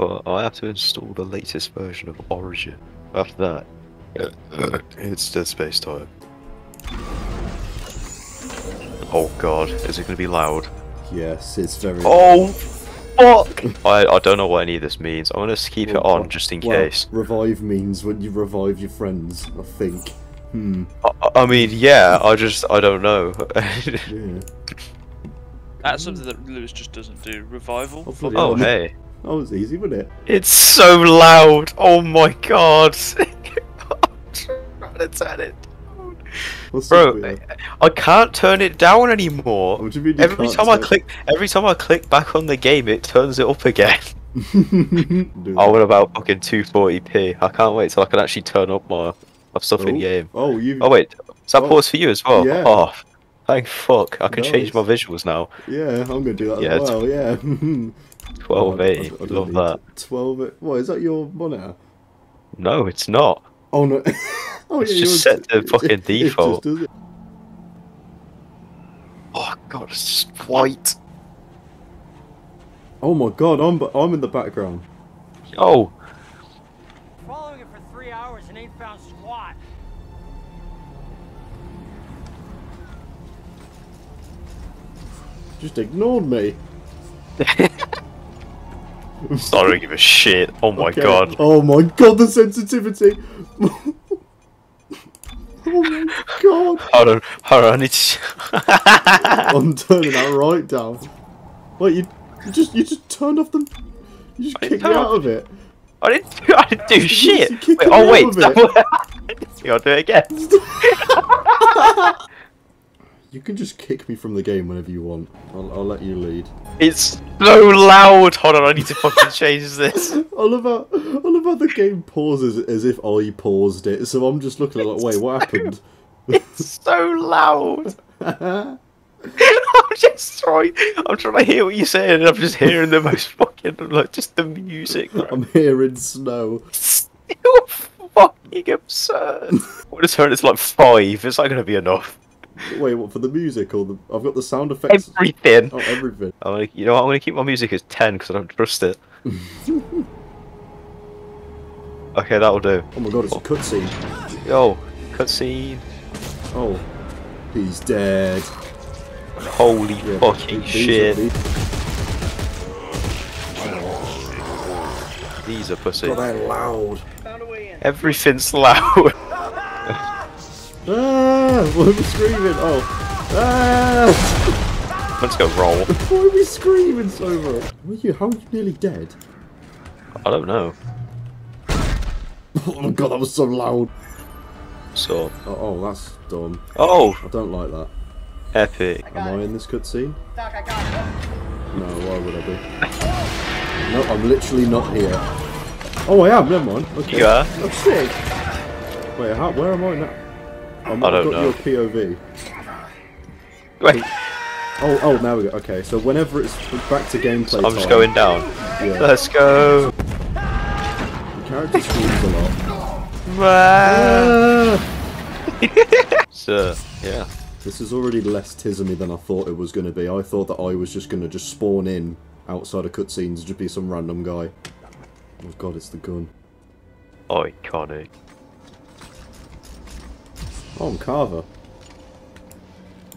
but I have to install the latest version of Origin. After that, it's Dead Space time. Oh god, is it going to be loud? Yes, it's very. Oh, fuck! I, I don't know what any of this means. I'm going to keep it on just in well, case. Revive means when you revive your friends, I think. Hmm. I, I mean, yeah, I just, I don't know. Yeah. That's something that Lewis just doesn't do. Revival. Oh, oh, hey. Oh, that was easy, wasn't it? It's so loud! Oh my god! I'm trying to turn it down. What's Bro, up I can't turn it down anymore. What do you mean Every time I click, every time I click back on the game, it turns it up again. I that. want about fucking 240p. I can't wait till I can actually turn up my, my stuff in Oh. game. Oh, you. Oh wait, is that Oh. pause for you as well? Yeah. Oh, thank fuck! I can change my visuals now. Yeah, I'm gonna do that Yeah, as well. Yeah. 1280, I- I love that. to- Twelve. it- What is that? Your monitor? No, it's not. Oh no. oh It's yeah, just set to fucking it just default. does it. Oh god, it's just white. Oh my god, I'm I'm in the background. Oh, Following it for three hours and ain't found squat. Just ignored me. I don't give a shit. Oh my Okay. god. Oh my god, the sensitivity. oh my god. Hold on, hold on, I need to... I'm turning that right down. Wait, you, you just you just turned off the. You just I kicked me out of it. I didn't do, I didn't do shit. Wait, oh wait, you gotta do it again. You can just kick me from the game whenever you want. I'll, I'll let you lead. It's so loud. Hold on, I need to fucking change this. I love how I love how the game pauses as if I paused it. So I'm just looking at it like, wait, what happened? It's so loud. I'm just trying. I'm trying to hear what you're saying, and I'm just hearing the most fucking like just the music. bro. I'm hearing snow. You're fucking absurd. I'm gonna turn it to like five. It's not gonna be enough. Wait, what for the music or the? I've got the sound effects. Everything. Oh, everything. I'm gonna, you know what? I'm gonna keep my music as ten because I don't trust it. okay, that'll do. Oh my god, it's a cutscene. Yo, cutscene. Oh, he's dead. Holy Yeah, fucking these- shit. These, These are pussy. God, they're loud. Everything's loud. Ah! Why are we screaming? Oh. Ah! Let's go roll. Why are we screaming so much? How are you, how are you nearly dead? I don't know. Oh my god, that was so loud. So, Oh, oh that's dumb. oh, I don't like that. epic. Am I in this cutscene? Doc, I got it. No, why would I be? No, I'm literally not here. Oh, I am. Never mind. Okay. You are? Oh, sick. Wait, how, where am I now? I I've don't got know. your POV. Wait, Oh, oh, now we go. Okay, so whenever it's back to gameplay I'm just going down. Yeah, Let's go. the character screams a lot. Ah. So, yeah. This is already less tismy than I thought it was going to be. I thought that I was just going to just spawn in outside of cutscenes and just be some random guy. Oh god, it's the gun. Iconic. Oh, I'm Carver.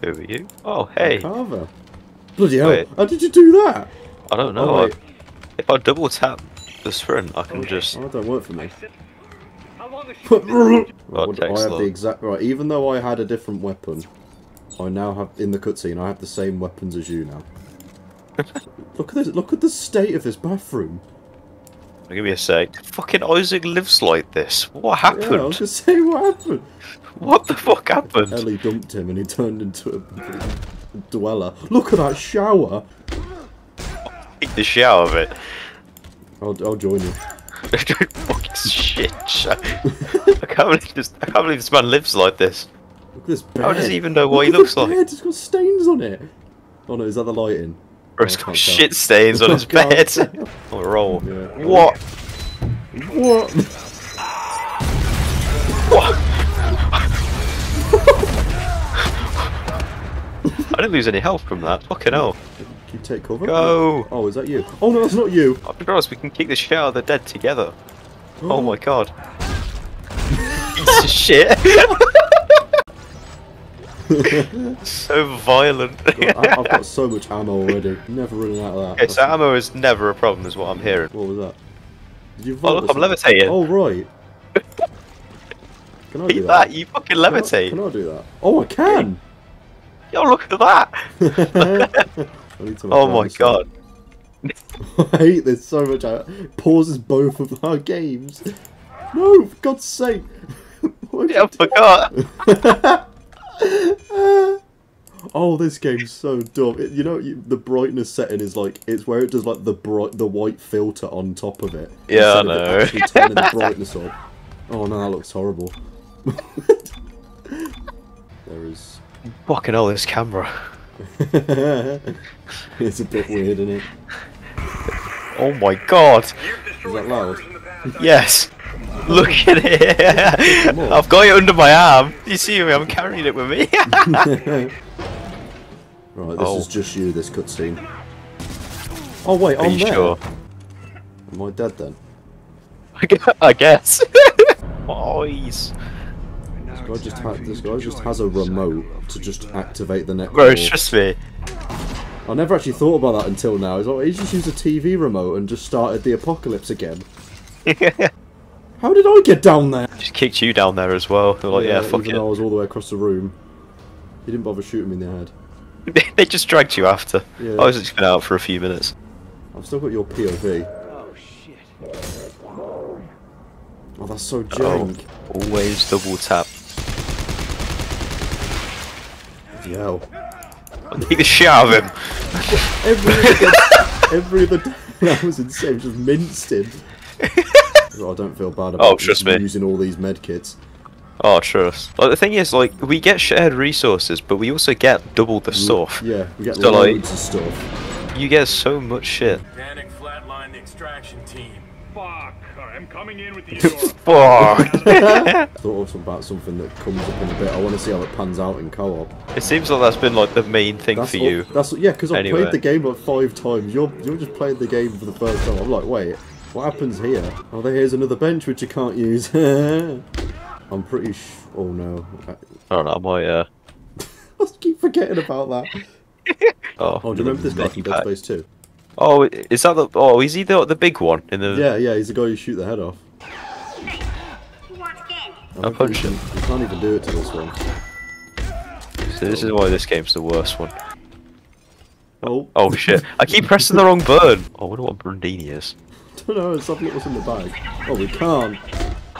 Who are you? Oh, hey. Carver. Bloody hell. Wait. How did you do that? I don't know. Oh, wait. if I double tap the sprint, I can just. Oh, that don't work for me. How long is she? Right, oh, Well, oh, I text have lock. the exact right. Even though I had a different weapon, I now have in the cutscene. I have the same weapons as you now. look at this! Look at the state of this bathroom. Give me a sec. Fucking Isaac lives like this. What happened? Yeah, I was happened? just saying what happened. What the fuck happened? Ellie dumped him and he turned into a dweller. Look at that shower. Take the shower of it. I'll, I'll join you. fucking shit. show. I can't believe this. I can't believe this man lives like this. Look at this bed. How does he even know what he Look at looks like? Bed. It's got stains on it. Oh no, is that the lighting? Bro, it's I got shit stains on his bed. Oh, roll. Yeah. What? What? Didn't lose any health from that. Fucking hell. You take cover. Go! Oh, is that you? Oh no, that's not you. Oh, I'll be honest, we can kick the shit out of the dead together. Oh, oh my god. Piece of shit. so violent. God, I, I've got so much ammo already. Never running out of that. okay, so ammo is never a problem, is what I'm hearing. What was that? Did you Oh, look, I'm levitating. Oh right. Can I do that? that, you fucking Can I- levitate. Can I do that? Oh, I can. Yo, look at that. I need to Oh my god. I hate this so much. I pauses both of our games. No, for God's sake. Yeah, I forgot. Oh, this game's so dumb. It, you know, you, the brightness setting is like it's where it does like the bright, the white filter on top of it. Yeah, I it know. Actually turning the brightness up. Oh no, that looks horrible. there is. Fucking hell, this camera. it's a bit weird, isn't it? Oh my god. Is that loud? Yes. Look oh. at it. I've got it under my arm. You see me? I'm carrying it with me. Right, this Oh. is just you. This cutscene. Oh wait, Are I'm you there. sure? Am I dead then? I guess. Oh, Boys. This guy just ha- this guy just has a remote to just activate the network. Bro, door. trust me. I never actually thought about that until now. It's like he just used a TV remote and just started the apocalypse again. How did I get down there? Just kicked you down there as well. They're like, yeah, fuck even though I was all the way across the room. He didn't bother shooting me in the head. they just dragged you after. Yeah. I was just been out for a few minutes. I've still got your POV. Oh shit. Oh, that's so Oh, always double tap. Yo. I'll take the shit out of him. Every other, every other day, that was insane. Just minced him. Oh, I don't feel bad oh, about Oh, trust me. using all these medkits. Oh, trust. Like, the thing is, like, we get shared resources, but we also get double the mm, stuff. Yeah, we get So, like- of stuff. You get so much shit. Panic flatline the extraction team. Fuck! I'm coming in with the Fuck. I thought also about something that comes up in a bit. I want to see how it pans out in co-op. it seems like that's been like the main thing That's for all- you. That's yeah, because I Anyway. played the game like five times. You're you're just playing the game for the first time. I'm like, wait, what happens here? Oh, there here's another bench which you can't use. I'm pretty sh. Oh no, I, I don't know. I might. Uh, I keep forgetting about that. oh, Oh, do you remember this guy from Dead Medipack. Space 2? Oh, is that the? Oh, is he the the big one in the? Yeah, yeah, he's the guy you shoot the head off. Who wants in? I I'll don't punch think you can- You can't even do it to this one. So this is why this game's the worst one. Oh, Oh shit! I keep pressing the wrong button. Oh, I wonder what Brundini is. don't know. Let's have a in the bag. Oh, we can't.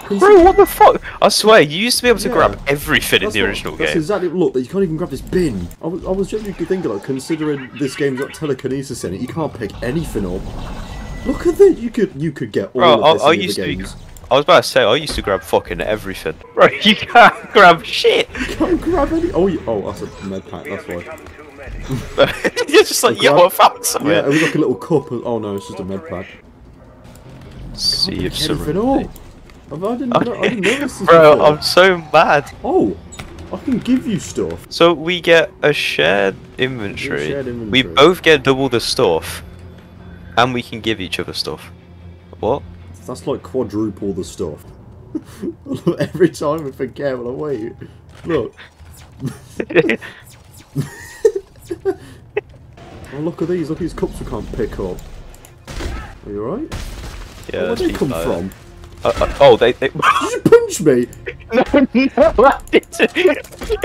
Bro, what the fuck? I swear, you used to be able to Yeah. grab everything in That's the what- original that's game. exactly look. You can't even grab this bin. I was, I was genuinely thinking, like, considering this game's got telekinesis in it, you can't pick anything up. Look at that. You could you could get all Bro, of I, this I the used to. Be, games. I was about to say I used to grab fucking everything. Bro, you can't grab shit. You can't grab any. Oh, you, oh, that's a med pack. That's why. You're just like, yo, I found something. Yeah, it was like a little cup. Oh no, it's just a med pack. See if anything someone. Have I didn't. know, I didn't notice this Bro, before. I'm so mad. Oh, I can give you stuff. So we get a shared inventory. shared We both get double the stuff, and we can give each other stuff. What? That's like quadruple the stuff. Every time I forget, when I wait. Look. Oh, look at these. Look at these cups we can't pick up. Are you alright? Yeah. Where'd they come from? Uh, uh, oh, they. they... Did you punch me? no, no, I didn't.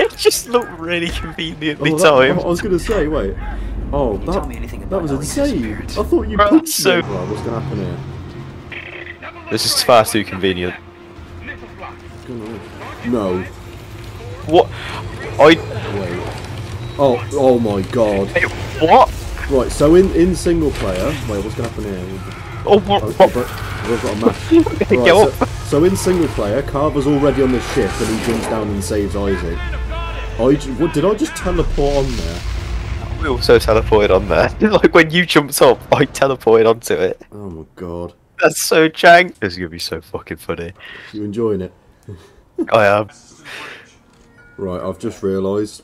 It just looked really conveniently Oh, that- timed. I was gonna say, wait. Oh, that, tell me anything that was how he insane. I thought you Bro, punched that's so- me. Right, what's gonna happen here? This is far too convenient. What's going on? No. What? I. Wait. Oh, oh my god. What? Right, so in, in single player, wait, what's gonna happen here? Oh, what? Oh, what? we've got a match. Right, so, so in single player, Carver's already on the ship and he jumps down and saves Isaac. I what, did I just teleport on there? We also teleported on there. like when you jumped up, I teleported onto it. Oh my god. That's so jank. This is gonna be so fucking funny. You enjoying it? I am. Right, I've just realised.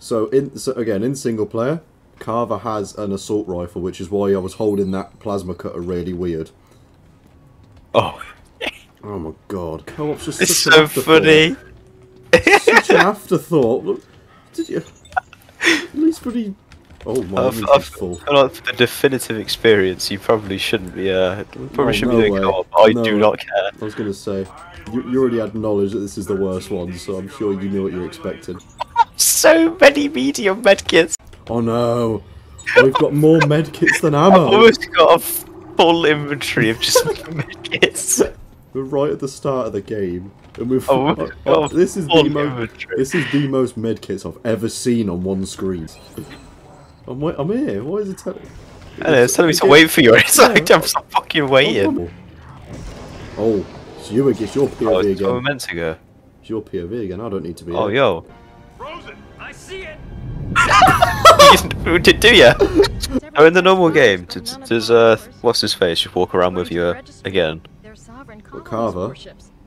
So in so again in single player, Carver has an assault rifle, which is why I was holding that plasma cutter really weird. Oh, Oh my god. Co-op's just it's such so an afterthought. funny. Such an afterthought. Look, did you? At least pretty. Oh my, I've, image I've, is full. I like for the definitive experience, you probably shouldn't be. Uh, probably Oh, shouldn't no be doing co-op. I No do not care. I was gonna say, you, you already had knowledge that this is the worst one, so I'm sure you knew what you were expecting. So many medium medkits. Oh no, we've got more medkits than ammo. I've almost got a full inventory of just medkits. We're right at the start of the game, and we've. Oh, oh, oh, got this is full the most. inventory. This is the most medkits I've ever seen on one screen. I'm wait, I'm here. Why is it telling? I know, it's telling me to Okay. wait for you. It's Yeah. like I'm so fucking oh, waiting. Oh, it's you again. It's your POV Oh, it's where we're again. meant to go. It's your POV again. I don't need to be. Oh, here. yo. Frozen! I see it. You did, do you? Oh, in the normal game, d- d- does uh, what's his face just walk around with you again? again? Carver?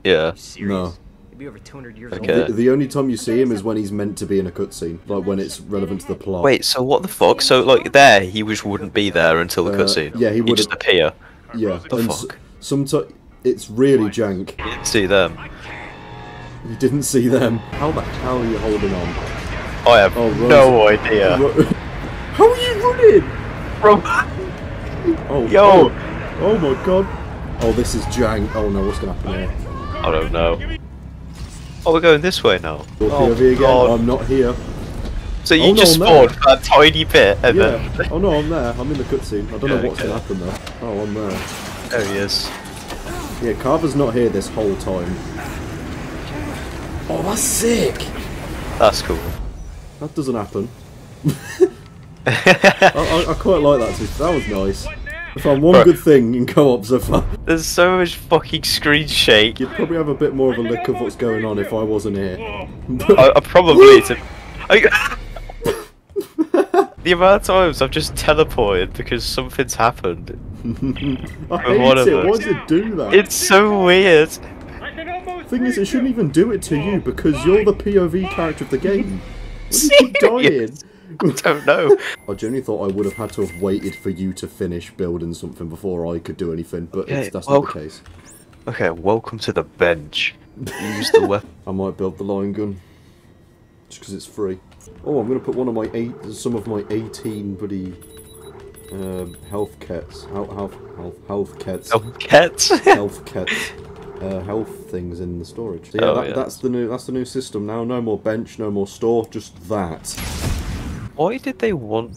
Yeah. No. Maybe over 200 years Okay. The, the only time you see him is when he's meant to be in a cutscene, like when it's relevant to the plot. Wait, so what the fuck? So like there, he just wouldn't be there until the Uh, cutscene. yeah, he He'd just wouldn't- appear. Yeah. The and fuck? someti- it's really jank. You didn't see them. You didn't see them. How the hell are you holding on? I have Oh, no idea. Ro- How are you running? Bro, Oh, Yo. Oh, oh my god. Oh, this is jank. Oh no, what's gonna happen here? I don't know. Oh, we're going this way now. Oh, POV again. God. I'm not here. So you Oh, just no. spawned for that tiny bit, and Yeah. then Oh no, I'm there. I'm in the cutscene. I don't know what's okay. gonna happen though. Oh, I'm there. there he is. Yeah, Carver's not here this whole time. Oh, that's sick. That's cool. That doesn't happen. I, I, I quite like that. Too. That was nice. I found one Right. good thing in co-op so far. There's so much fucking screen shake. You'd probably have a bit more of a look of what's going on if I wasn't here. I, I probably to. I, the amount of times I've just teleported because something's happened. I hate one of it. Why does it do that? It's so weird. I can almost thing is, it shouldn't even do it to you because you're the POV character of the game. Why do you keep dying? Serious? I don't know. I genuinely thought I would have had to have waited for you to finish building something before I could do anything, but Okay, it's, that's not the case. Okay, welcome to the bench. Use the weapon. I might build the line gun just because it's free. Oh, I'm gonna put one of my eight, some of my 18 bloody um, health kits, health, health, health, health kits, Oh, cats. health kits, uh, health things in the storage. So yeah, Oh, that, yeah. that's the new, that's the new system now. No more bench, no more store, just that. Why did they want?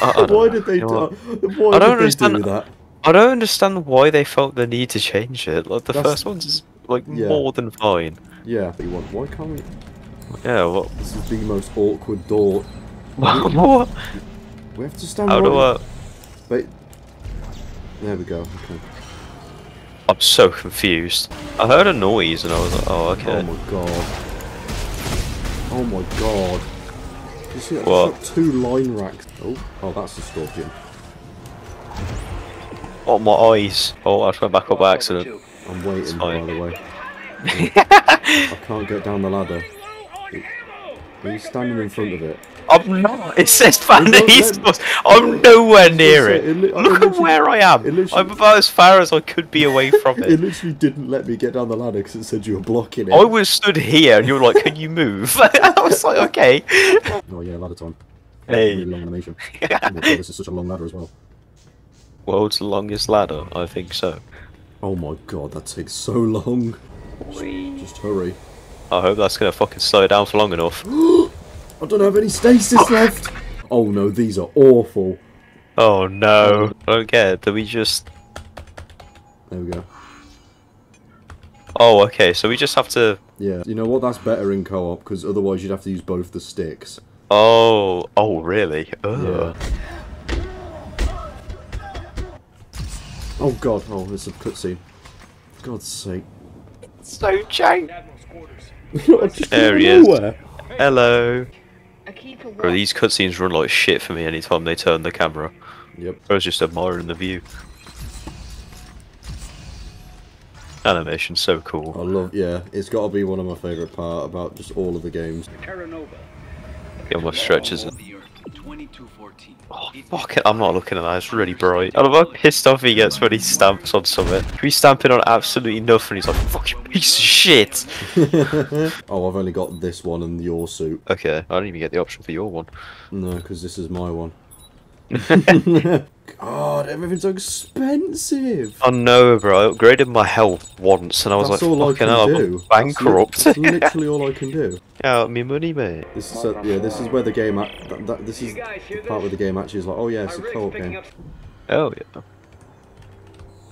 I, I Why did they You know do? what? Why I don't did they do understand- that? I don't understand why they felt the need to change it. Like the That's- first one's is like Yeah. more than fine. Yeah, but you want? Why can't we? Yeah. What? This is the most awkward door. what? We have to stand. How right do I? Wait. There we go. Okay. I'm so confused. I heard a noise and I was like, oh okay. Oh my god. Oh my god. You see that? What? What? Two line racks. Oh, oh, that's a scorpion. Oh my eyes. Oh, I just went back up by accident. I'm waiting, by the way. I can't get down the ladder. Are you standing in front of it? I'm not. It says won't East. let- I'm nowhere near it. it Look at where I am. I'm about as far as I could be away from It it. literally didn't let me get down the ladder because it said you were blocking it. I was stood here and you were like, "Can you move?" I was like, "Okay." Oh yeah, ladder time. Hey. Really long animation. Oh god, this is such a long ladder as well. World's longest ladder. I think so. Oh my god, that takes so long. Just, just hurry. I hope that's gonna fucking slow it down for long enough. I don't have any stasis left. Oh no, these are awful. Oh no! I don't get it. Do we just? There we go. Oh, okay. So we just have to. Yeah, you know what? That's better in co-op because otherwise you'd have to use both the sticks. Oh, oh, really? Ugh. Yeah. Oh god, oh, it's a cutscene. God's sake. So jank. Admiral's quarters. I just There he is. Hello. A Bro, these cutscenes run like shit for me anytime they turn the camera. Yep. I was just admiring the view. Animation's so cool. I love, yeah, it's got to be one of my favourite part about just all of the games. Terra Nova. It almost stretches it. 2214. Oh, fuck it, I'm not looking at that, it's really bright. I don't know how pissed off he gets when he stamps on something. He's stamping on absolutely nothing, he's like, fucking piece of shit! oh, I've only got this one and your suit. Okay, I didn't even get the option for your one. No, because this is my one. God, everything's so expensive. I know, bro, I upgraded my health once and I was That's like, all I fucking can hell, do. I'm That's li- bankrupt. That's literally all I can do. Out me money, mate. This is uh, yeah. This is where the game. Act, that, that, this is the part where the game actually is like, oh yeah, it's a co-op game. Oh, yeah.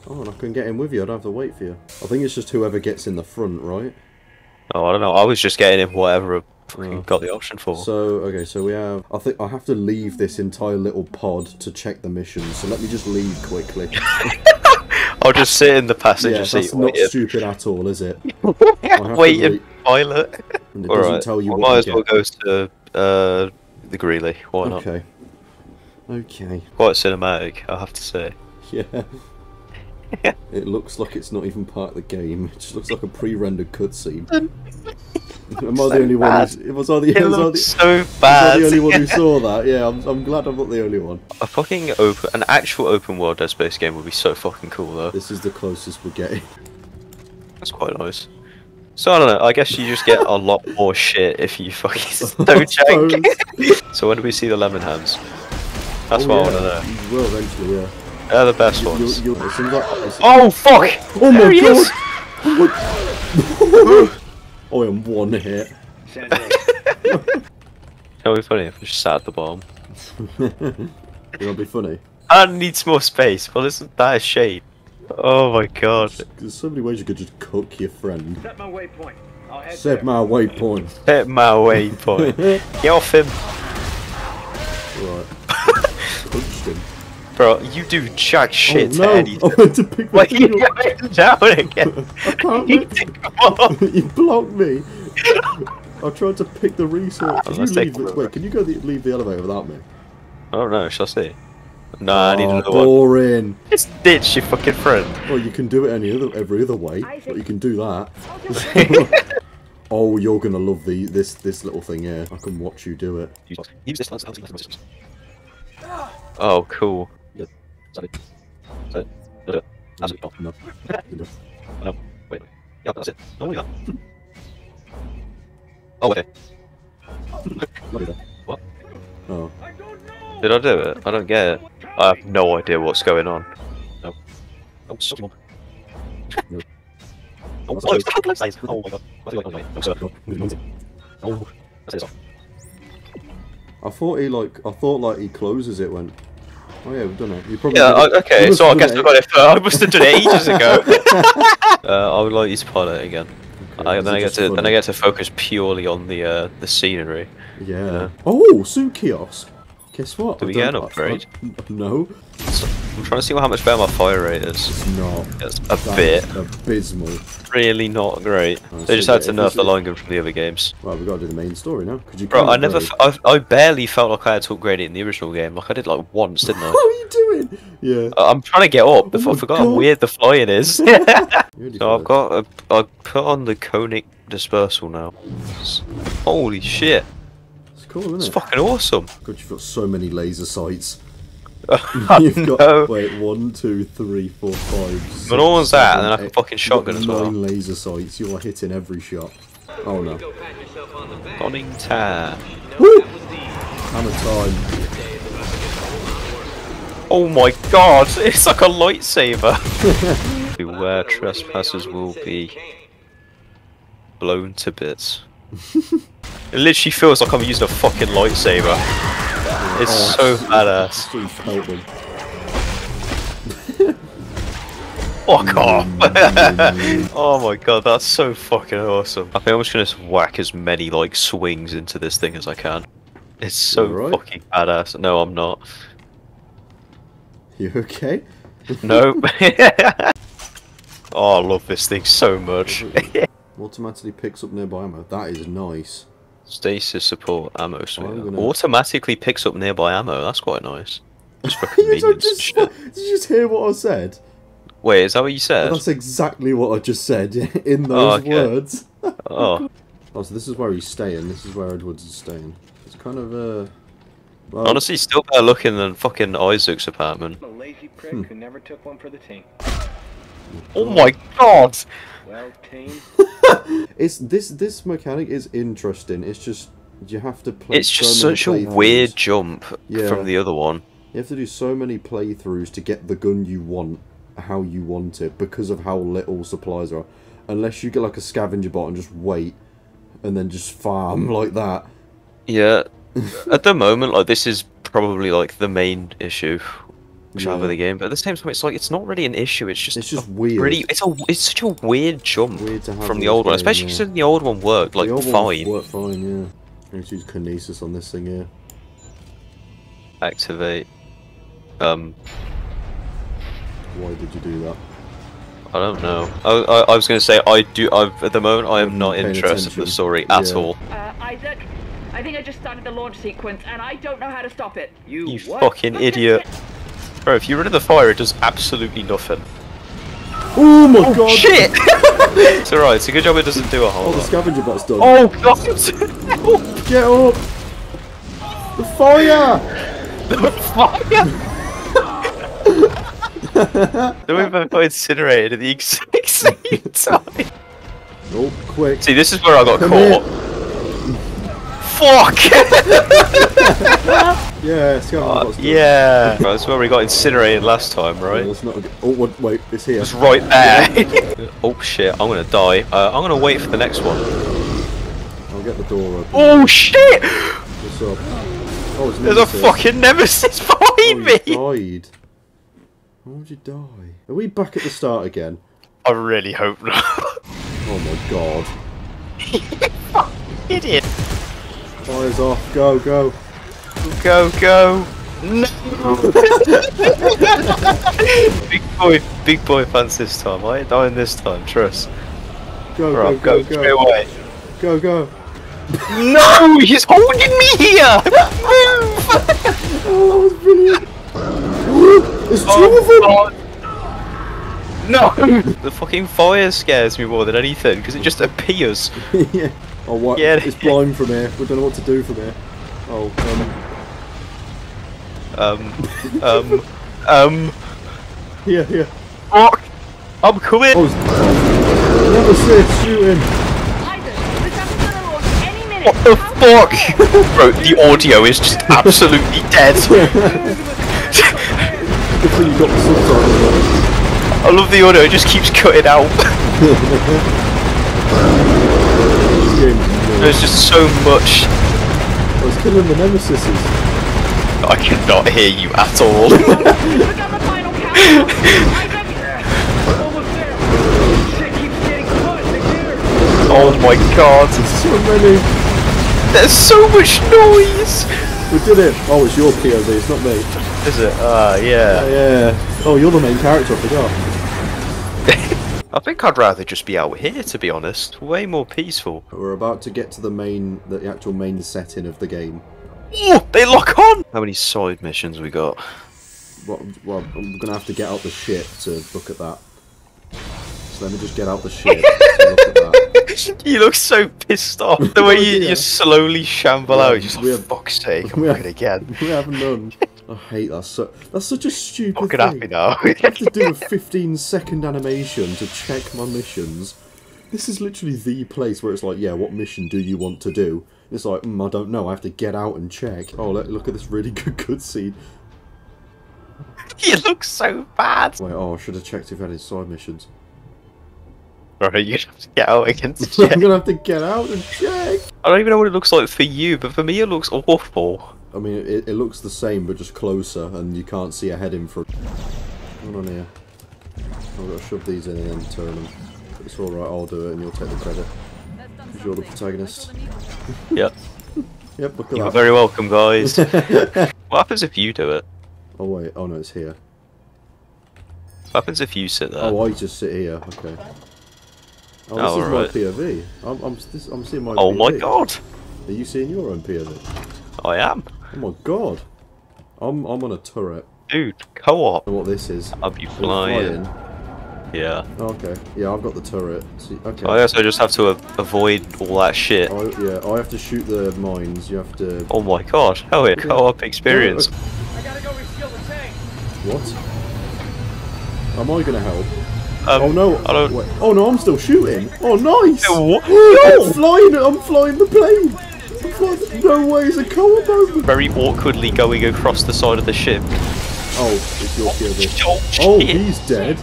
Oh, and I can get in with you. I don't have to wait for you. I think it's just whoever gets in the front, right? Oh, I don't know, I was just getting in whatever I fucking got the option for. So okay, so we have. I think I have to leave this entire little pod to check the missions. So let me just leave quickly. I'll just sit in the passenger yeah, seat that's not waiting. stupid at all, is it? waiting, wait. pilot. And it doesn't Alright, tell you I what might as well get. go to uh, the Greely. Why not? Okay. Okay. Quite cinematic, I have to say. Yeah. It looks like it's not even part of the game. It just looks like a pre-rendered cutscene. Am I the only one? Who's, was I the, It was I the, looks so was I the only one who saw that? Yeah, I'm, I'm glad I'm not the only one. A fucking open, an actual open world Dead Space game would be so fucking cool though. This is the closest we're getting. That's quite nice. So I don't know. I guess you just get a lot more shit if you fucking don't check. so when do we see the lemon hands? That's Oh, what I yeah. want to know. You will eventually, yeah. They're the best You, ones. you, it seems like, it's- Oh fuck! oh my There he god! is! I am one hit. That'll be funny if we just sat at the bomb. It'll be funny. I need more space. Well, isn't that a shame? Oh my god. There's so many ways you could just cook your friend. Set my waypoint. I'll head Set my waypoint. Hit my waypoint. Get off him. Right. Punched him. Bro, you do jack oh, shit oh to no! anything. I went to pick my Wait, you going down again? I can't You let- think- come on. you blocked me. I tried to pick the resource. Can you let's leave the, wait, can you go the, leave the elevator without me? Oh no, shall I see? No, I need oh, another one. boring. Just ditch your fucking friend. Well, you can do it any other every other way, but you can do that. oh, you're gonna love the this this little thing here. I can watch you do it. Use this. Oh, cool. Sorry. Sorry. Uh, Absolutely not. No. No. Wait. Yeah, that's it. No, we are. Oh, okay. What? Oh. Did I do it? I don't get it. I have no idea what's going on. No. Oh, sorry. No. Oh, oh, it? it's calculus size. Oh my god. Going on? Wait, Oh, sorry. Oh, that's it. I thought he like I thought like he closes it when. Oh yeah, we've done it. You probably Yeah, I- okay, so I guess I got it. For, I must have done it ages ago. uh, I would like you to pilot it again. Okay, I, then I get to then? I get to focus purely on the uh, the scenery. Yeah. Yeah. Oh, suit kiosk. Guess what? I we get an upgrade? No, I'm trying to see how much better my fire rate is. it's not. It's a That bit, abysmal. really not great. Oh, They so just had to nerf the line gun from the other games. Well, we gotta do the main story now. Could you? Bro, I never, I, I barely felt like I had to upgrade it in the original game. Like I did like once, didn't I? What are you doing? Yeah. I- I'm trying to get up. Before, Oh I forgot my how weird the flying is. Really so I've got, a, I put on the conic dispersal now. Holy shit! It's cool, isn't It's fucking awesome. God, you've got so many laser sights. I You've got know. wait one, two, three, four, five. Six, But all one's that, and then I seven, can fucking eight- shotgun you've as got well. Nine laser sights. You are hitting every shot. Oh no! Conning time. Woo! Hammer time. Oh my god, it's like a lightsaber. Beware, trespassers will be blown to bits. It literally feels like I'm using a fucking lightsaber. It's oh, so badass. Fuck off! oh my god, that's so fucking awesome. I think I'm just gonna just whack as many like swings into this thing as I can. It's so You alright? fucking badass. No, I'm not. You okay? No. oh, I love this thing so much. Automatically picks up nearby ammo. That is nice. Stasis support ammo swing. Gonna- Automatically picks up nearby ammo. That's quite nice. Just for convenience just, did you just hear what I said? Wait, is that what you said? That's exactly what I just said in Oh, those okay. words. Oh, Oh, so this is where he's staying. This is where Edwards is staying. It's kind of uh Well, Honestly, still better looking than fucking Isaac's apartment. A lazy prick Hmm. who never took one for the team. Oh my god! Well, team, it's this this mechanic is interesting. It's just you have to play. It's just so such a weird jump Yeah. from the other one. You have to do so many playthroughs to get the gun you want, how you want it, because of how little supplies are. Unless you get like a scavenger bot and just wait, and then just farm like that. Yeah. At the moment, like this is probably like the main issue which I with the game, but at the same time, it's like it's not really an issue. It's just It's just weird. Really, it's a it's such a weird jump Weird from the this old one, especially yeah. since the old one worked like the old one fine. worked fine, yeah. Let's use Kinesis on this thing here. Activate. Um, Why did you do that? I don't know. I, I, I was going to say I do. I've at the moment I am not paying interested in the story at Yeah. all. Uh, Isaac, I think I just started the launch sequence and I don't know how to stop it. you, You fucking idiot, bro! If you run in the fire, it does absolutely nothing. Oh my oh, god! Shit! it's alright. It's a good job it doesn't do a whole Oh, the scavenger bot's done. Oh god! Get up! The fire! Then we both got incinerated at the exact same time. Oh, quick. See, this is where I got Come caught. Fuck! Yeah, scavenger Uh, bot's done. yeah. That's where we got incinerated last time, Oh, right? that's not a good- oh, wait, it's here. It's right there. oh shit! I'm gonna die. Uh, I'm gonna wait for the next one. I'll get the door open. Oh shit! What's up? Oh, it's There's a fucking nemesis Oh, behind me. you died. How would you die? Are we back at the start again? I really hope not. Oh my god. Idiot. Fire's off. Go, go. Go go. No. big boy, big boy pants this time. I ain't dying this time. Trust. Go, Right, go, go, go, straight go. away. Go, go. No, he's holding me here. Move. Oh, that was brilliant. There's two of them! Oh, God. No! the fucking fire scares me more than anything because it just appears. yeah. Oh, what? Yeah. It's blind from here. We don't know what to do from here. Oh, um. Um, um, um. Here, here. Fuck! I'm coming! Oh, it's... Nemesis, shoot him! Isaac, the shuttle gonna launch any minute. What the fuck? Bro, the audio is just absolutely dead. Good thing you got the subtitles on. I love the audio, it just keeps cutting out. This game's nuts. There's just so much. I was killing the Nemesis. I cannot hear you at all. Look at the final countdown. Isaac, Almost there. Shit keeps getting caught. They get her. oh my god. There's So many. There's so much noise! We did it. Oh, it's your POV, it's not me. Is it? Ah, Oh, yeah. yeah. Oh, you're the main character, I forgot. I think I'd rather just be out here, to be honest. Way more peaceful. We're about to get to the main, the actual main setting of the game. Oh, they lock on! How many side missions we got? Well, well, I'm gonna have to get out the ship to look at that. So let me just get out the ship to look at that. you look so pissed off. The way you, Yeah. you slowly shamble Yeah, out. You're just we like, have- fuck's sake, I'm we have- going again. We haven't done. I hate that. So that's such a stupid Fucking thing. happy now. I have to do a 15 second animation to check my missions. This is literally the place where it's like, yeah, what mission do you want to do? It's like, mm, I don't know. I have to get out and check. Oh, look, look at this really good cutscene. you look so bad. Wait, oh, I should have checked if I had any side missions. Right, you have to get out again I'm gonna have to get out and check. I don't even know what it looks like for you, but for me it looks awful. I mean, it, it looks the same, but just closer, and you can't see ahead in front. Hold on here. I've got to shove these in and turn them. It's alright, I'll do it, and you'll take the credit. Because you're the protagonist. Yep. Yep, look at You're that. very welcome, guys. what happens if you do it? Oh wait, oh no, it's here. What happens if you sit there? Oh, I just sit here. Okay. Oh, this Oh, is right. my POV. I'm, I'm, this, I'm seeing my. Oh my god! Are you seeing your own POV? I am. Oh my god. I'm, I'm on a turret. Dude, co-op. What this is. I'll be flying. flying. Yeah. Okay. Yeah, I've got the turret. See, okay. I guess I just have to avoid all that shit. I, yeah, I have to shoot the mines. You have to. Oh my god, hell yeah, co-op experience. I gotta go refuel the tank. What? Am I gonna help? Um, oh no! I don't... Wait. Oh no! I'm still shooting. Oh nice! What? I'm flying it. I'm flying the plane. I'm flying. No way! It's a co-op moment. Very awkwardly going across the side of the ship. Oh, it's your POV. Oh, Oh, he's dead.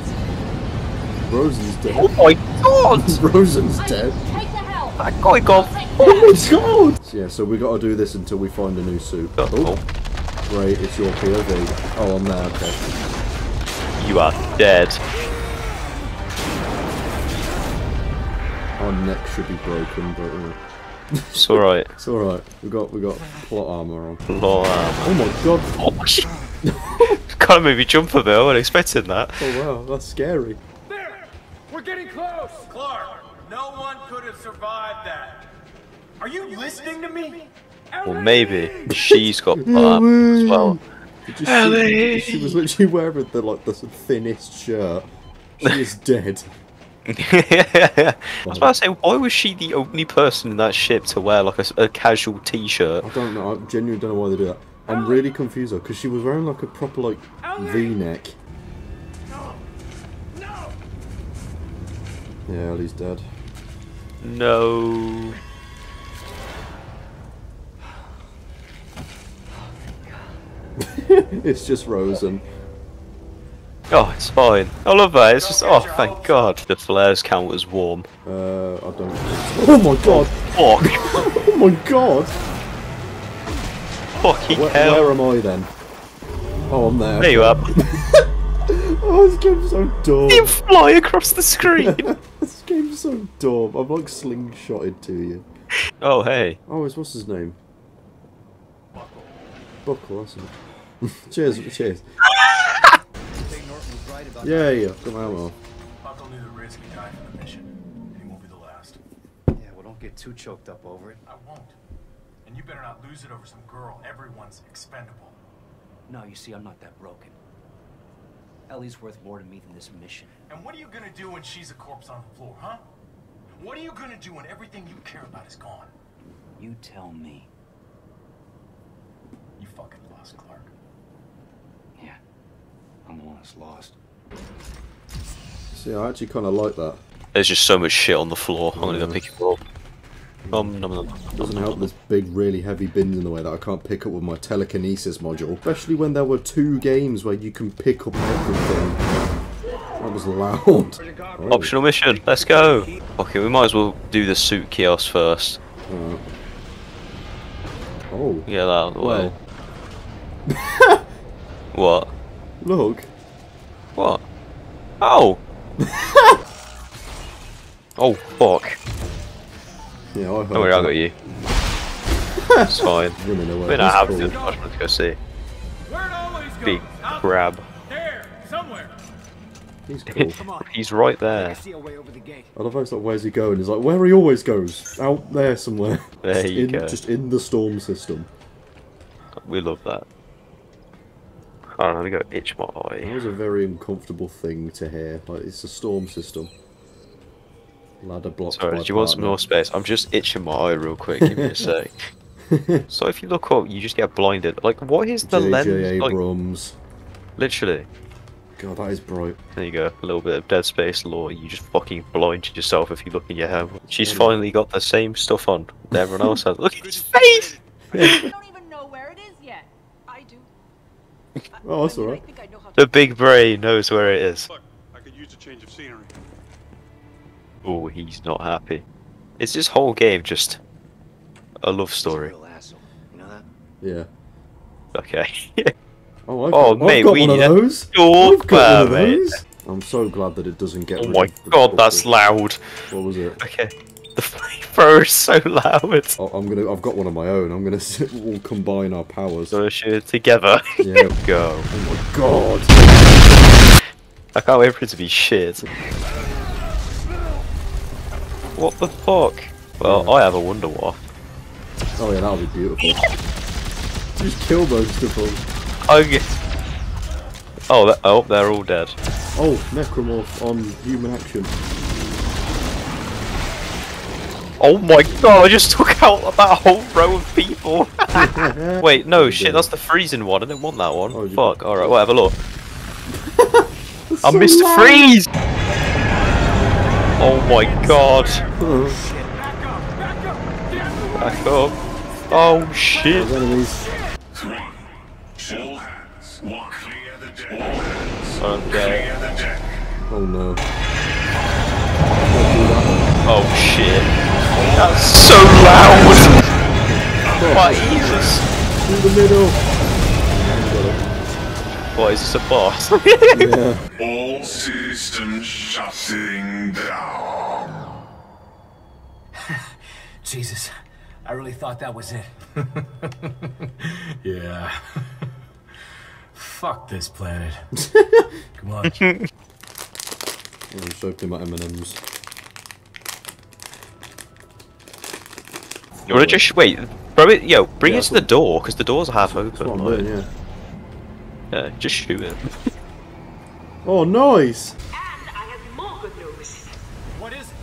Rosen's dead. Oh my god! Rosen's dead. Take the help. That guy got Oh my god! Yeah, so we gotta do this until we find a new suit. Oh, Oh, great, it's your POV. Oh, I'm there, okay. you are dead. Our neck should be broken, but uh, It's alright. it's alright. We got we got plot armor on. Lord. Oh my god! Oh shit. kind of made me jump a bit, I wasn't expecting that. Oh wow, that's scary. There! We're getting close! Clarke, no one could have survived that. Are you listening to me? Well, maybe she's got that as well. Did you see, she was literally wearing the like the thinnest shirt. She is dead. I was about to say, why was she the only person in that ship to wear like a casual t-shirt? I don't know. I genuinely don't know why they do that. I'm really confused though, because she was wearing like a proper like V-neck. Yeah, Ellie's dead. No. It's just Rosen. Oh, it's fine. I love that. It's just, oh, thank God. The flares count as warm. Uh, I don't. Oh my god! Fuck. Oh my god! Fucking Where, hell. where am I then? Oh, I'm there. There you are. Oh, this game's so dumb. you fly across the screen. This game's so dumb. I'm like slingshotted to you. oh, hey. Oh, it's what's his name? Buckell, that's it. cheers, cheers. Yeah, yeah, got my ammo. Buckell knew the risk he died for the mission. He won't be the last. Yeah, well, don't get too choked up over it. I won't. And you better not lose it over some girl. Everyone's expendable. No, you see, I'm not that broken. Ellie's worth more to me than this mission. And what are you gonna do when she's a corpse on the floor, huh? What are you gonna do when everything you care about is gone? You tell me. You fucking lost, Clarke. Yeah, I'm the one that's lost. See, I actually kind of like that. There's just so much shit on the floor. I'm gonna go pick it up. Nom, nom, nom, nom, Doesn't nom, help nom. there's big, really heavy bins in the way that I can't pick up with my telekinesis module. Especially when there were two games where you can pick up everything. That was loud. Oh. Optional mission. Let's go. Okay, we might as well do the suit kiosk first. Uh, oh, Yeah, that out of the way. well. What? Look. What? Oh! oh, fuck. Yeah, I heard Don't worry, I got you. It's fine. Running away. I mean, I That's have cool. to. I just want to go see. Where it always goes. Big Out crab. There, somewhere. He's cool. He's right there. See a way over the. I love how it's like, where's he going? He's like, where he always goes. Out there somewhere. There just you in, go. Just in the storm system. We love that. I don't know, let me go itch my That eye. was a very uncomfortable thing to hear. Like, it's a storm system. Ladder blocked Sorry, by do you want some more space? I'm just itching my eye real quick. Give me a sec. so if you look up, you just get blinded. Like, what is the J.J. lens? Like, Abrams. literally. God, that is bright. There you go. A little bit of Dead Space lore. You just fucking blind yourself if you look in your helmet. She's finally got the same stuff on that everyone else has. Look at his face! You don't even know where it is yet. I do. Oh, that's I mean, alright. think I know how to The big brain knows where it is. Look, I could use a change of scenery. Oh, he's not happy. Is this whole game just a love He's a story? real. You know that? Yeah. Okay. Oh, I've Oh, got, mate, I've got we one of need a those. door I've got one of those. I'm so glad that it doesn't get Oh my of god, that's loud. What was it? Okay. The flamethrower is so loud. Oh, I'm gonna. I've got one of my own. I'm gonna. We'll combine our powers. Shoot it together. Yeah. Go. Oh my god. I can't wait for it to be shit. What the fuck? Well, I have a Wonder Waff. Oh yeah, that'll be beautiful. Just kill most of them. Oh, I get... Oh, that, oh, they're all dead. Oh, Necromorph on human action. Oh my god, I just took out that whole row of people. Wait, no, shit, that's the freezing one. I didn't want that one. Oh, you- Fuck, alright, whatever, look. So I'm Mr. loud. Freeze! Oh my god. Back up. Oh shit. Hands. Okay. Deck. Oh no. Oh shit. That's so loud! What Jesus? In the middle. What, is this a boss? Yeah. All systems shutting down. Jesus, I really thought that was it. Yeah. Fuck this planet. Come on. Oh, I'm just opening my M&M's. you wanna just wait? Bro, yo, bring Yeah, it to the door, because the door's half open. That's what like, doing, yeah. yeah, just shoot it. Oh, nice! And I have more good news. What is it?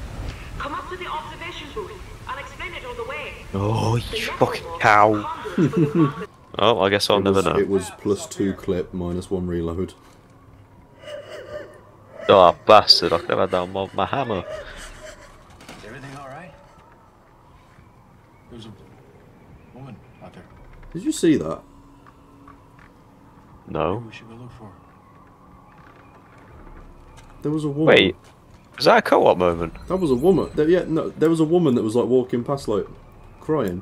Come up to the observation booth. I'll explain it on the way. Oh, you fucking cow. Oh, I guess I'll It never was, know. it was plus two clip, minus one reload. Oh, bastard, I could have had that on my, my hammer. Is everything alright? There's a woman out there. Did you see that? No. We should go look for her. There was a woman. Wait, was that a co-op moment? That was a woman. There, yeah, no, there was a woman that was like walking past, like crying.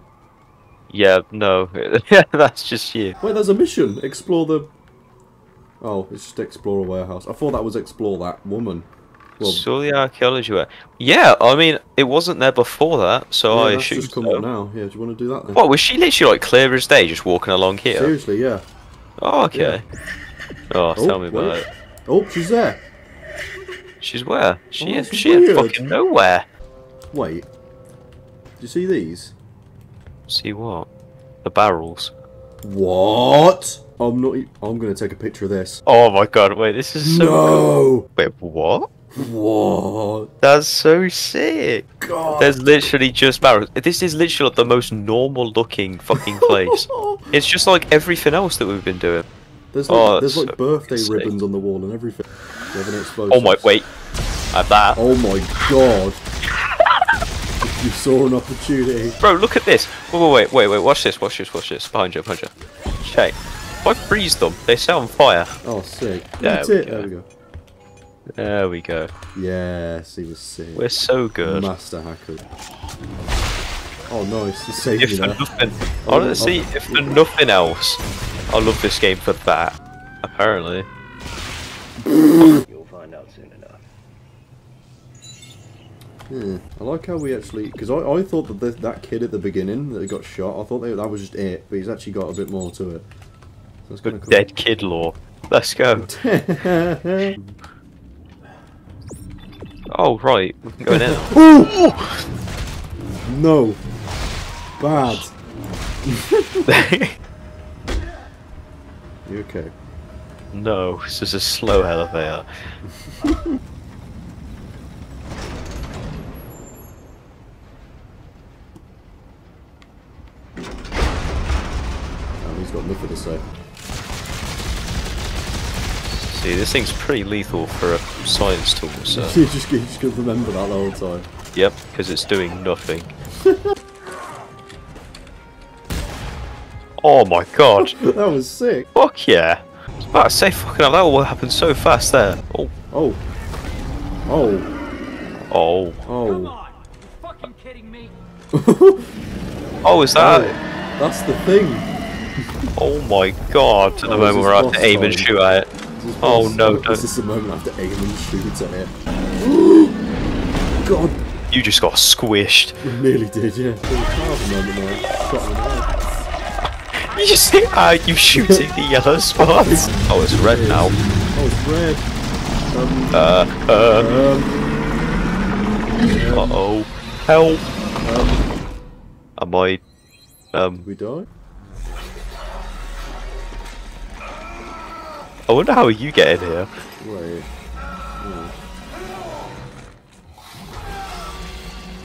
Yeah, no. Yeah, that's just you. Wait, there's a mission. Explore the. Oh, it's just explore a warehouse. I thought that was explore that woman. Well, Saw the archaeology ware. Yeah, I mean, it wasn't there before that, so yeah, I that's assume just come so. up now. Yeah, do you want to do that then? What, was she literally like clear as day just walking along here? Seriously, yeah. Oh, okay. Oh, Oh, tell me about it. Oh, she's there. She's where? She Oh, is she is fucking nowhere. Wait. Do you see these? See what? The barrels. What? I'm not. e- I'm gonna take a picture of this. Oh my god, wait, this is so cool. No. Wait, what? What? That's so sick. God. There's literally just barrels. This is literally the most normal looking fucking place. it's just like everything else that we've been doing. There's like, Oh, there's like so birthday sick. ribbons on the wall and everything. You have an explosive. Oh my, wait. I have that. Oh my god. you saw an opportunity. Bro, look at this. Wait, wait, wait, wait, wait. Watch this, watch this, watch this. Behind you, behind you. Okay. If I freeze them, they set on fire. Oh, sick. There That's we. There we go. There we go. Yes, he was sick. We're so good. Master hacker. Oh, nice. He saved If me there. nothing, Oh, honestly, oh. if for nothing else, I love this game for that. Apparently. You'll find out soon enough. Yeah, I like how we actually, because I, I thought that that kid at the beginning that got shot, I thought that, that was just it, but he's actually got a bit more to it. So that's cool. Dead kid lore. Let's go. Oh, right. We can go in no, bad. You okay? no, this is a slow elevator. he's got nothing to say. See, this thing's pretty lethal for a science tool, so. you just you just gotta remember that the whole time. Yep, because it's doing nothing. oh my god. that was sick. Fuck yeah. I was about to say, fucking hell, that all happened so fast there. Oh, Oh. Oh. oh. oh. Come Oh. on! You fucking kidding me? Oh, is that? Oh, that's the thing. Oh my god, to the Oh, moment this where I have to boss aim and shoot at it. Oh, no, This don't- is the moment I have to aim and shoot at it. God, You just got squished. we nearly did, yeah. There was half a moment there. Shot him in the head. You just see how you shooting the yellow spots? Oh, it's red now. Oh, it's red. Um, Uh, uh, um, uh oh. Help. um, Am I, um, we die? I wonder how you get in here. Wait.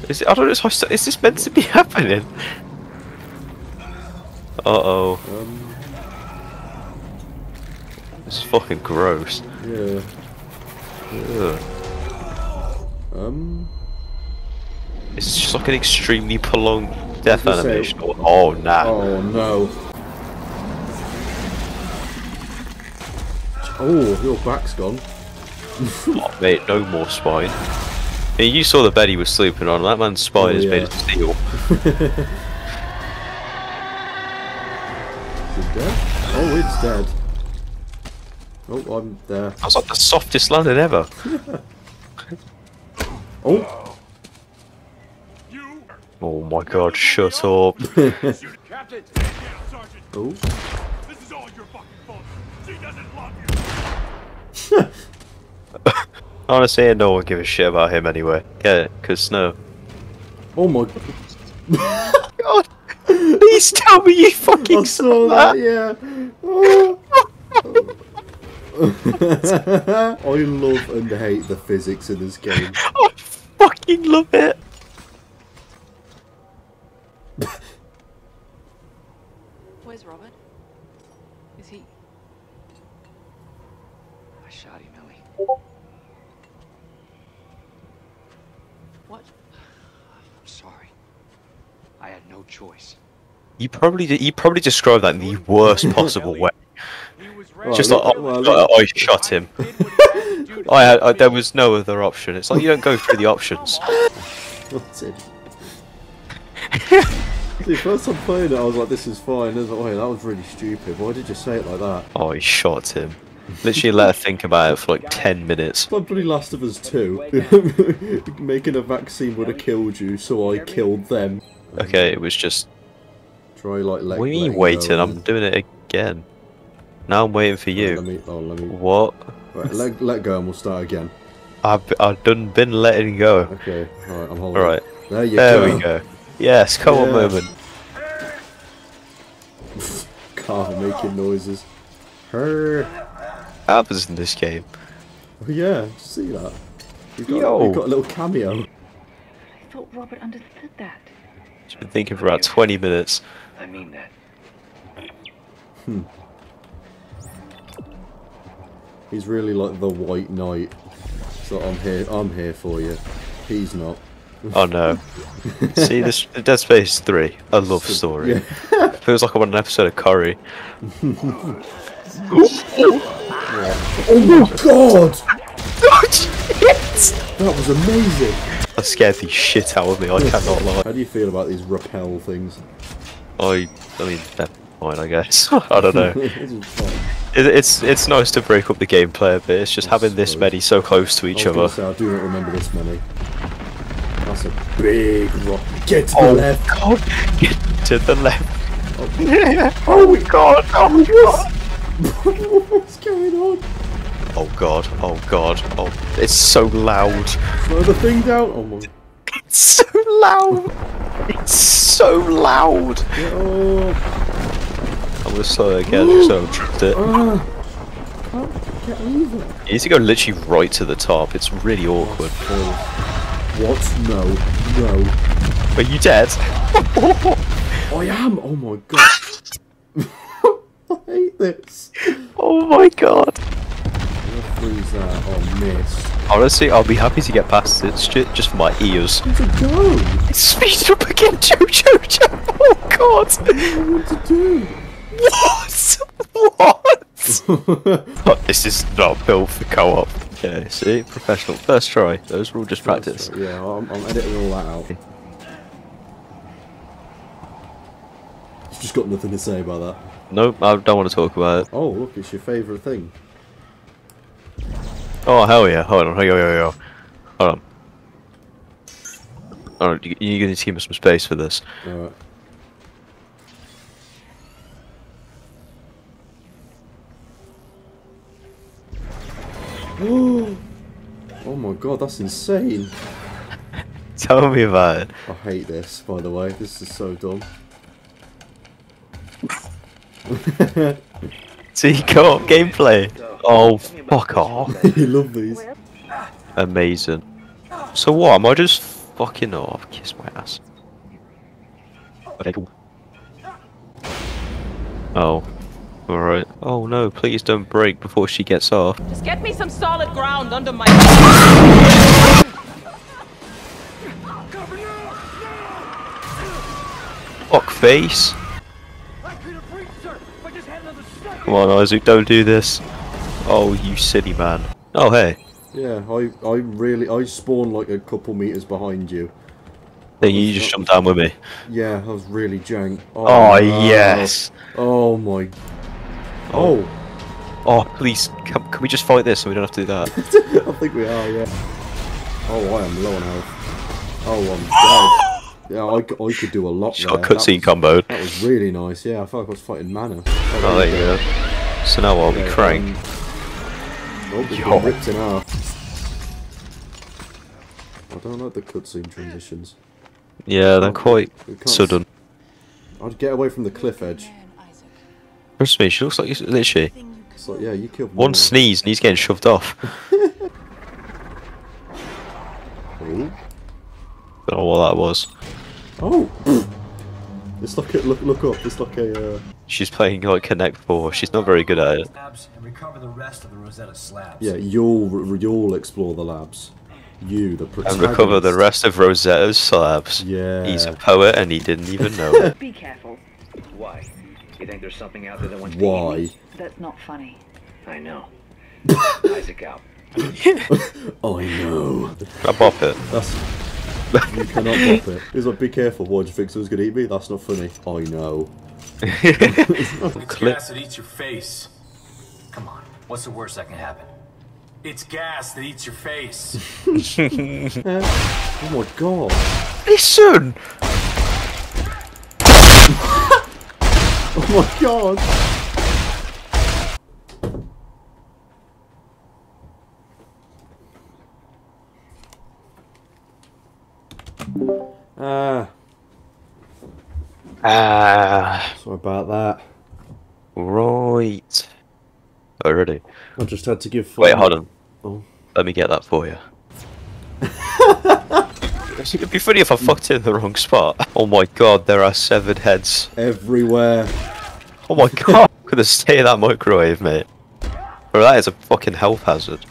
Is it, I don't know. Is, is this meant to be happening? Uh oh. Um, This is fucking gross. yeah. Ugh. Um, It's just like an extremely prolonged death say- animation. Oh, oh nah. oh no. Oh, your back's gone. Oh, mate, no more spine. I mean, you saw the bed he was sleeping on. That man's spine Oh, is made of steel. Is it dead? Oh, it's dead. Oh, I'm there. That's like the softest landing ever. Oh, Oh my god, shut up. Captain! Sergeant! oh. Honestly, no one give a shit about him anyway. Get it? Cause no. Oh my God, please tell me you fucking I saw that, yeah. Oh. I love and hate the physics in this game. I fucking love it. Where's Robert? Is he? I shot him, Ellie. What? I'm sorry. I had no choice. You probably did, you probably described that in the worst possible way. Right, Just like, look- oh, well, like, oh, I shot him. I had, I, there was no other option. It's like you don't go through the options. What's it. See, first time playing it, I was like, this is fine. I was like, wait, that was really stupid. Why did you say it like that? Oh, he shot him. Literally let her think about it for like 10 minutes. Like bloody Last of Us 2. Making a vaccine would have killed you, so I killed them. Okay, it was just. Try, like, let What are you waiting? I'm doing it again. Now I'm waiting for Right, you. Let me, oh, let me... What? Right, let, let go and we'll start again. I've, I've done been letting go. Okay, alright, I'm holding. Alright. There you There go. we go. Yes, come on, Yeah. moment. Car making noises. Her. Happens in this game. Oh, yeah, see that? You've got, Yo. you've got a little cameo. I thought Robert understood that. Just been thinking for about 20 minutes. I mean that. Hmm. He's really like the White Knight. So I'm here. I'm here for you. He's not. Oh no. See, this Dead Space 3, a love story. Yeah. Feels like I'm on an episode of Curry. Oh my god! That was amazing. That scared the shit out of me, I cannot lie. How do you feel about these rappel things? I, I mean, they're fine, I guess. I don't know. this is fun. It, it's it's nice to break up the gameplay a bit. It's just oh, having this many so close to each other. say, I do not remember this many. That's a big rock. Get to the Oh left. god, get to the left. Oh, Oh god, oh god. What's going on? Oh god, oh god, oh, it's so loud. Throw the thing down. Oh my. It's so loud. It's so loud. Oh. I'm gonna slow it again, so I've tripped it. Ah. Can't get over. You need to go literally right to the top. It's really awkward. Oh. What? No. No. Are you dead? I am. Oh my god. I hate this. Oh my god. Oh, missed. Honestly, I'll be happy to get past it. It's ju- just for my ears. Where to go? Speed up again, Jojo, Jojo. Oh god. What to do? What? What? Oh, this is not built for co-op. Okay, see, professional. First try. Those were all just practice. Yeah, I'm, I'm editing all that out. You've just got nothing to say about that. Nope, I don't want to talk about it. Oh, look, it's your favourite thing. Oh hell yeah! Hold on, yo yo yo, hold on. Oh, you, you're gonna need to give me some space for this. Alright. oh my god, that's insane. Tell me about it. I hate this, by the way. This is so dumb. See, co-op gameplay. Oh, fuck off. you love these. Amazing. So what? Am I just fucking off? Kiss my ass. Okay. Oh. Alright. Oh no, please don't break before she gets off. Just get me some solid ground under my. Fuck face. Come on, Isaac, don't do this. Oh, you silly man. Oh, hey. Yeah, I, I really, I spawned like a couple meters behind you. Then you just jumped down with me. Yeah, I was really jank. Oh, oh, no. yes. Oh my. Oh. Oh, oh please, can, can we just fight this so we don't have to do that? I think we are, yeah. Oh, I am low on health. Oh, I'm dead. Yeah, I, I could do a lot got cutscene That was- comboed. That was really nice. Yeah, I felt like I was fighting mana. Oh, there you go. So now? We Yeah, crank. um, Oh, Yo. been ripped in half. I don't like the cutscene transitions. Yeah, they're quite sudden. I'd get away from the cliff edge. Trust me, she looks like literally It's like, yeah, you killed one more. sneeze and he's getting shoved off. Ooh. Don't know what that was. Oh! it's like a, look, look up. It's like a. Uh, She's playing like Connect Four. She's not very good at it. And recover the rest of the Rosetta slabs. yeah, you'll you'll explore the labs. You, the And recover the rest of Rosetta's slabs. Yeah. He's a poet and he didn't even know it. Be careful. Why? You think there's something out there that wants Why? That's not funny. I know. Isaac out. Oh I know. I bop it. That's. You cannot bop it. He's like, be careful. Why'd you think someone's gonna eat me? That's not funny. I know. It's Clip. gas that eats your face. Come on. What's the worst that can happen? It's gas that eats your face. Oh my god. Listen! Oh my god. Ah, Ah, sorry about that. right. Already. I just had to give. Wait, hold on. Oh. Let me get that for you. It'd be funny if I fucked in the wrong spot. Oh my god, there are severed heads. Everywhere. Oh my god, i could have stay in that microwave, mate. Bro, that is a fucking health hazard.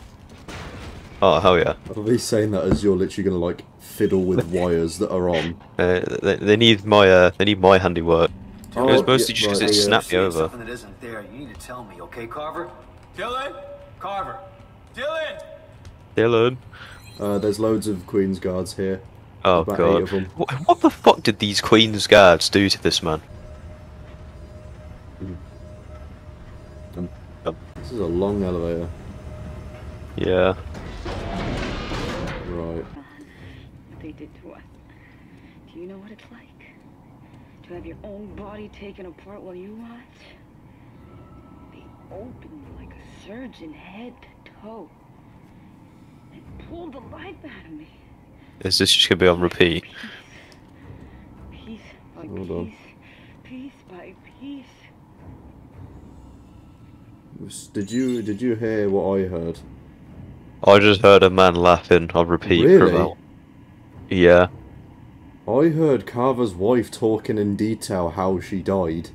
Oh, hell yeah. Are they saying that as you're literally gonna like fiddle with wires that are on? Uh, they, they need my uh, they need my handiwork. Oh, it was mostly yeah, just because right, it yeah. snapped me over. Something that isn't there, you need to tell me, okay, Carver? Dylan? Carver. Dylan! Dylan. Uh, there's loads of Queen's guards here. Oh About eight god. of them. What, what the fuck did these Queen's guards do to this man? This is a long elevator. Yeah. They did to us. Do you know what it's like? To have your own body taken apart while you watch? They opened you like a surgeon head to toe. And pulled the life out of me. Is this just gonna be on repeat? Piece by Hold on. piece. Piece by piece. Was- Did you did you hear what I heard? I just heard a man laughing on repeat for Really? about. Yeah. I heard Carver's wife talking in detail how she died.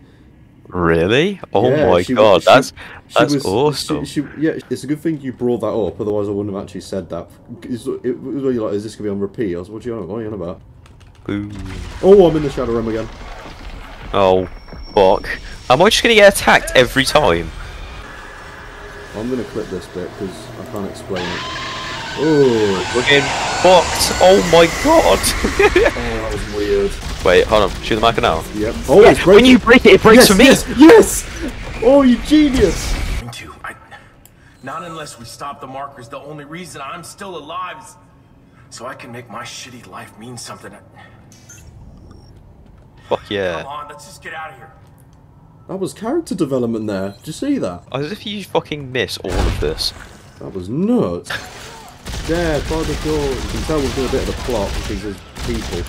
Really? Oh Yeah, my god, she- that's that's was- awesome. She, she, yeah, it's a good thing you brought that up. Otherwise, I wouldn't have actually said that. It's, it was really like, is this gonna be on repeat? I was, what are you on, what are you on about? Ooh. Oh, I'm in the shadow room again. Oh, fuck. Am I just gonna get attacked every time? I'm gonna clip this bit because I can't explain it. Oh, We're getting fucked. Oh my god. oh, that was weird. Wait, hold on. Shoot the marker now. Yep. Oh, Yeah, it's when you break it, it breaks yes, for me. Yes, yes. Oh, you genius. I, not unless we stop the markers. The only reason I'm still alive is so I can make my shitty life mean something. Fuck yeah. Come on, let's just get out of here. That was character development there. Did you see that? Oh, as if you fucking miss all of this. That was nuts. There, by the door. You can tell we've done a bit of a plot because there's people.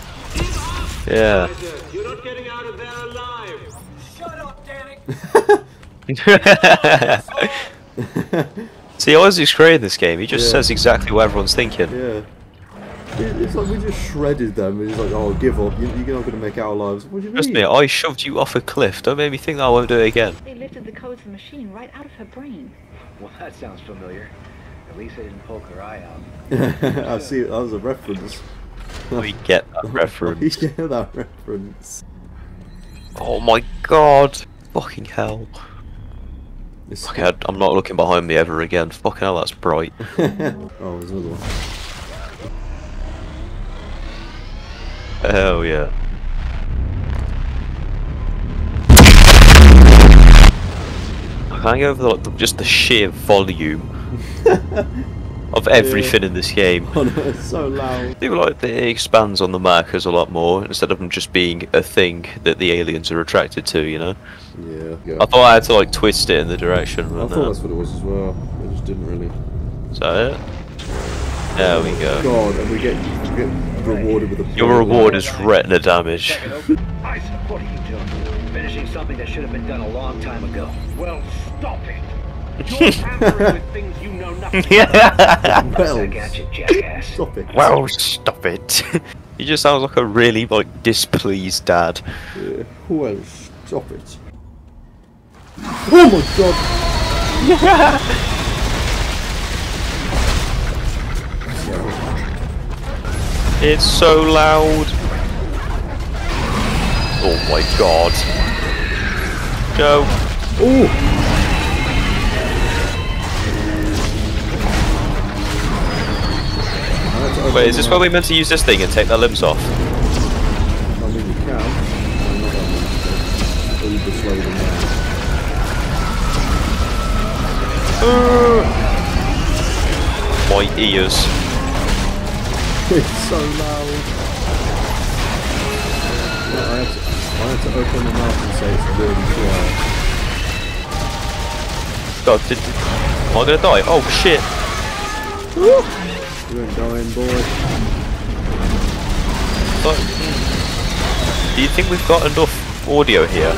Yeah. You're not getting out of there alive. Shut up, Danik. See, Isaac's created this game. He just Yeah. says exactly what everyone's thinking. Yeah. It's like we just shredded them. He's like, oh, give up. You- You're not going to make our lives. What do you Trust mean? me, I shoved you off a cliff. Don't make me think that I won't do it again. They lifted the code of the machine right out of her brain. Well, that sounds familiar. At least I didn't poke her eye out. I see. That was a reference. We get that reference. yeah, that reference. Oh my god. Fucking hell. It's Okay, I- I'm not looking behind me ever again. Fucking hell, that's bright. oh, there's another one. Hell yeah. I can't get over the, like, the- just the sheer volume of everything in this game. Oh no, it's so loud. I feel like it expands on the markers a lot more instead of them just being a thing that the aliens are attracted to, you know? Yeah. yeah. I thought I had to like twist it in the direction. I thought no. that's what it was as well. I just didn't really. Is that it? There we go. God, and we get, we get rewarded with a. Your reward is retina damage. Isaac, what are you doing? Finishing something that should have been done a long time ago. Well, stop it. You're tampering with things you know nothing yeah. Well, you, stop it. Well, stop it. he just sounds like a really like displeased dad. Yeah. Well, stop it. Oh my god! Yeah. It's so loud. Oh my god. Go. Oh! Wait, is this where we meant to use this thing and take their limbs off? I mean, you can. Well, not that much, but uber slow them down. My ears. It's so loud. I, had to, I had to open my mouth and say it's really quiet. God, did, am I gonna die? Oh shit. Dying, boy. But, hmm. do you think we've got enough audio here?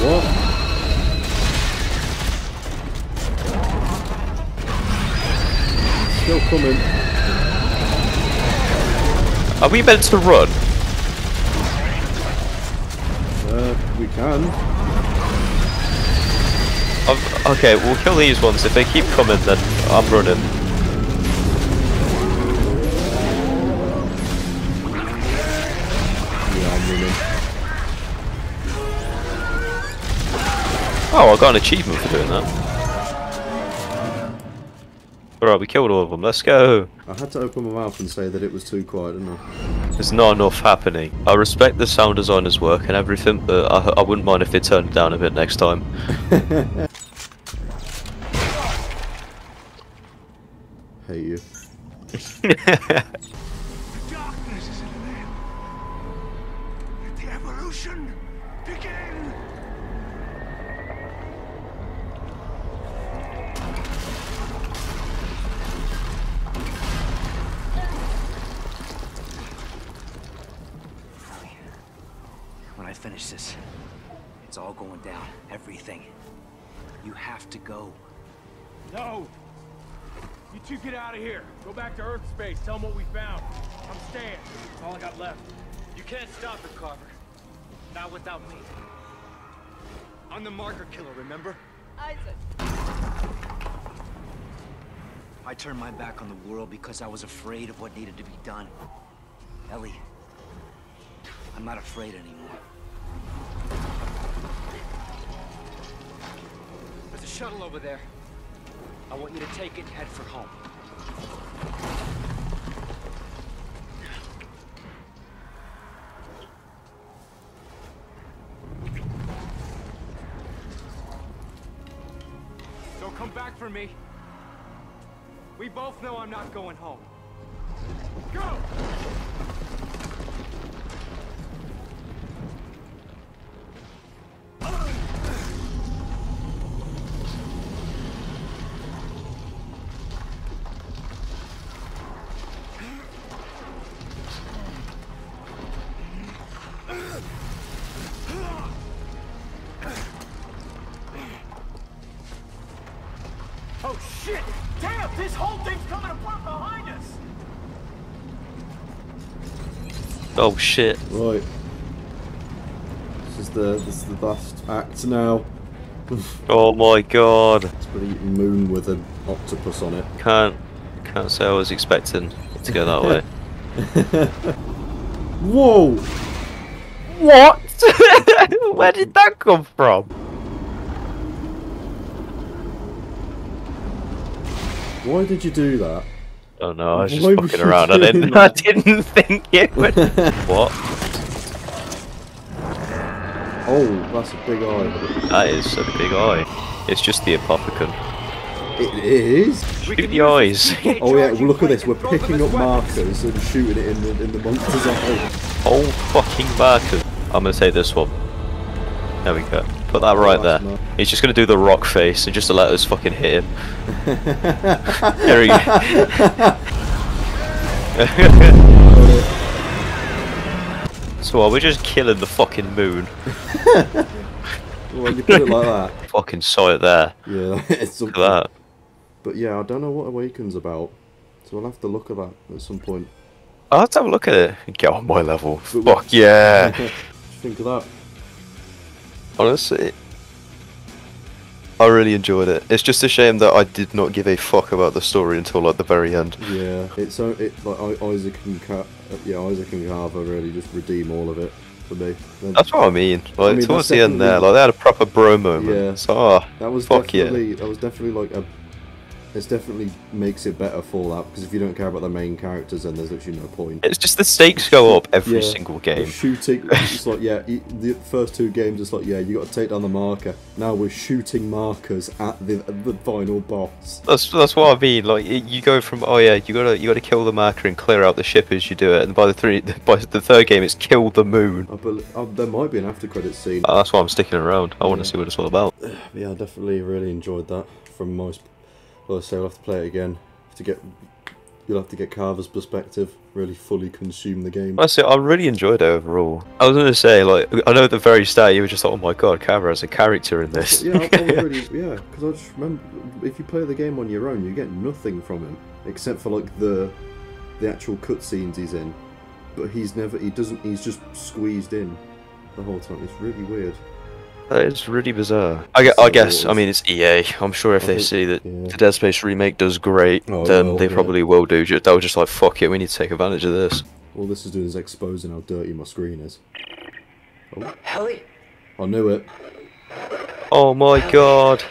What? Still coming. Are we meant to run? Uh, we can. I've, okay, we'll kill these ones. If they keep coming, then I'm running. Oh, I got an achievement for doing that. Alright, we killed all of them. Let's go. I had to open my mouth and say that it was too quiet, didn't I? There's not enough happening. I respect the sound designer's work and everything, but I, I wouldn't mind if they turned it down a bit next time. Hate you. Darkness is in the air. The evolution to go. No. You two get out of here. Go back to Earth space. Tell them what we found. I'm staying. That's all I got left. You can't stop it, Carver. Not without me. I'm the marker killer, remember? Isaac. I turned my back on the world because I was afraid of what needed to be done. Ellie, I'm not afraid anymore. There's a shuttle over there. I want you to take it and head for home. Don't come back for me. We both know I'm not going home. Go! Oh shit. Right. This is the this is the last act now. Oh my god. It's a bloody moon with an octopus on it. Can't can't say I was expecting it to go that way. Whoa! What? Where did that come from? Why did you do that? Oh no, I was just Why fucking around. I didn't. I didn't think it would. what? Oh, that's a big eye. That is a big eye. It's just the Apothicon. It is. Shoot the eyes. Oh yeah, well, look at this. We're picking up markers and shooting it in the in the monster's eye. Oh fucking marker. I'm gonna take this one. There we go. Put that right there. He's just gonna do the rock face and just to let us fucking hit him. there he So what, we're just killing the fucking moon. When you put it like that. Fucking saw it there. Yeah, it's Look something. at that. But yeah, I don't know what Awaken's about. So I'll have to look at that at some point. I'll have to have a look at it. and Get on my level. But Fuck yeah. Think of that. Honestly, I really enjoyed it. It's just a shame that I did not give a fuck about the story until like the very end. Yeah, it's so it like Isaac and Ca- uh, yeah Isaac and Carver really just redeem all of it for me. That's what I mean. Like mean, towards the end there, like they had a proper bro moment. Yeah. So, ah, That was fuck yeah. definitely that was definitely like a. It's definitely makes it better Fallout because if you don't care about the main characters, then there's literally no point. It's just the stakes go up every Yeah, single game. Shooting, it's like yeah, the first two games, it's like yeah, you got to take down the marker. Now we're shooting markers at the at the final boss. That's that's what I mean. Like you go from oh yeah, you gotta you gotta kill the marker and clear out the ship as you do it, and by the three by the third game it's kill the moon. I bel uh, there might be an after credit scene. Uh, That's why I'm sticking around. I want to see what it's all about. yeah, I definitely really enjoyed that. From most, well, I say I'll have to play it again to get. You'll have to get Carver's perspective. Really fully consume the game. Honestly, I really enjoyed it overall. I was gonna say like I know at the very start you were just like oh my god, Carver has a character in this. yeah, I, I really yeah, because I just remember if you play the game on your own, you get nothing from him except for like the the actual cutscenes he's in. But he's never he doesn't he's just squeezed in the whole time. It's really weird. Uh, that is really bizarre. I, gue- I guess. I mean, it's EA. I'm sure if I they think- see that yeah. the Dead Space remake does great, Oh, then will, they yeah. probably will do. ju- They'll just like fuck it. We need to take advantage of this. All this is doing is exposing how dirty my screen is. Ellie? I knew it. Oh my god.